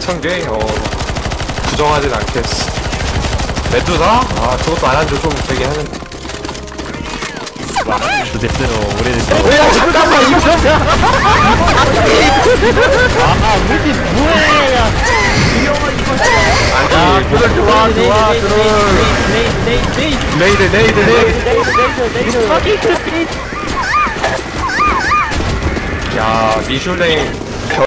천개 어. 부정하진 않겠어. 메두사? 아 저것도 안 한 지 좀 되긴 하는데. 그 대체로 오래됐어. 어, 야 잠깐만 이거 아, 우리 뭐해? 아니 그들 좋아 좋아 그들 네이드 네이드 네이드. 야 미슐랭